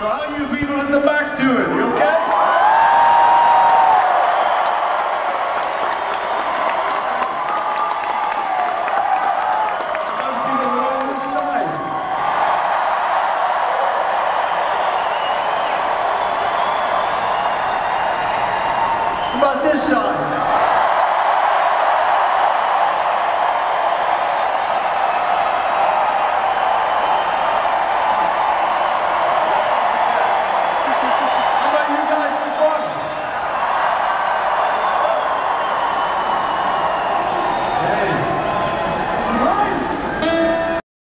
So how you people at the back doing? You okay? About this side?